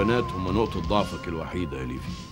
البنات هم نقطة ضعفك الوحيدة يا ليفي.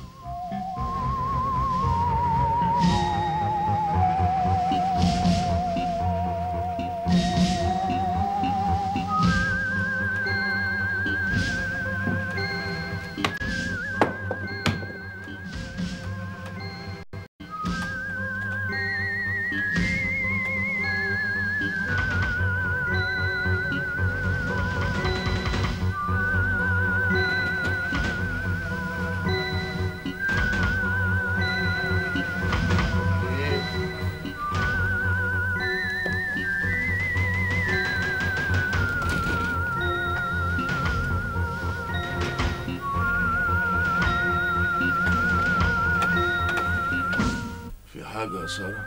سارة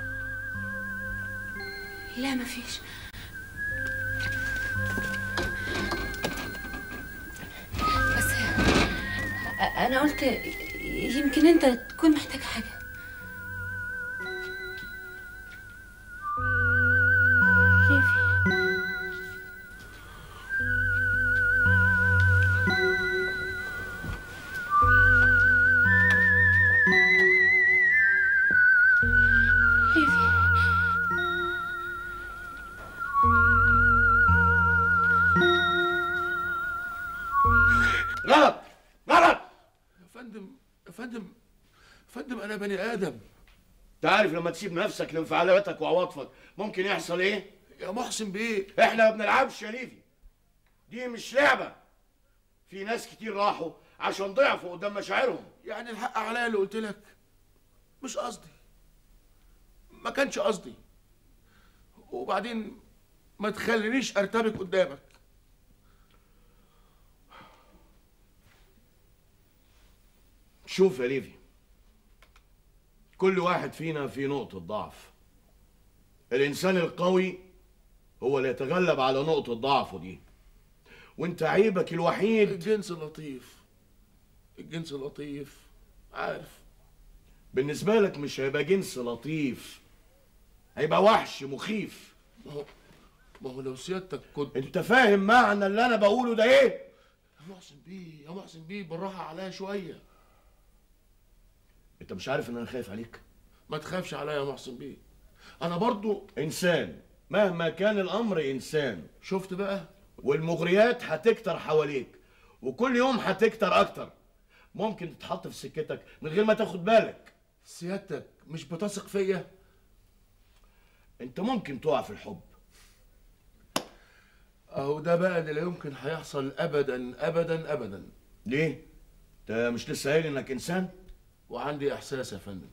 لا مفيش بس أ- أنا قلت يمكن أنت تكون محتاج حاجة. يا فندم فندم أنا بني آدم. تعرف لما تسيب نفسك لانفعالاتك وعواطفك ممكن يحصل إيه؟ يا محسن بيه. إحنا ما بنلعبش يا ليفي. دي مش لعبة. في ناس كتير راحوا عشان ضعفوا قدام مشاعرهم. يعني الحق عليا اللي قلت لك. مش قصدي. ما كانش قصدي. وبعدين ما تخلينيش أرتبك قدامك. شوف يا ليفي كل واحد فينا في نقطة ضعف. الإنسان القوي هو اللي يتغلب على نقطة ضعفه دي. وأنت عيبك الوحيد الجنس لطيف الجنس لطيف عارف. بالنسبة لك مش هيبقى جنس لطيف هيبقى وحش مخيف. ما هو ما هو لو سيادتك كنت أنت فاهم معنى اللي أنا بقوله ده إيه؟ يا محسن بيه يا محسن بيه بالراحة عليا شوية. انت مش عارف ان أنا خايف عليك؟ ما تخافش عليا يا محسن بيه. أنا برضو انسان. مهما كان الامر انسان. شفت بقى؟ والمغريات هتكتر حواليك وكل يوم هتكتر أكتر. ممكن تتحط في سكتك من غير ما تاخد بالك. سيادتك مش بتثق فيا؟ انت ممكن تقع في الحب. اهو ده بقى اللي لا يمكن هيحصل ابدا ابدا ابدا. ليه؟ انت مش لسه قايل انك انسان؟ وعندي إحساس يا فندم.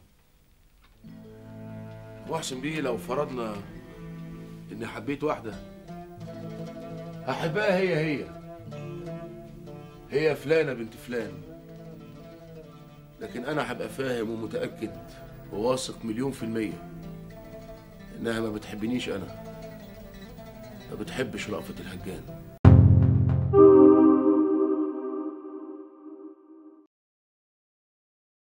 محسن بيه لو فرضنا إني حبيت واحدة. هحبها هي هي. هي فلانة بنت فلان. لكن أنا هبقى فاهم ومتأكد وواثق مليون في المية إنها ما بتحبنيش أنا. ما بتحبش رأفت الهجان.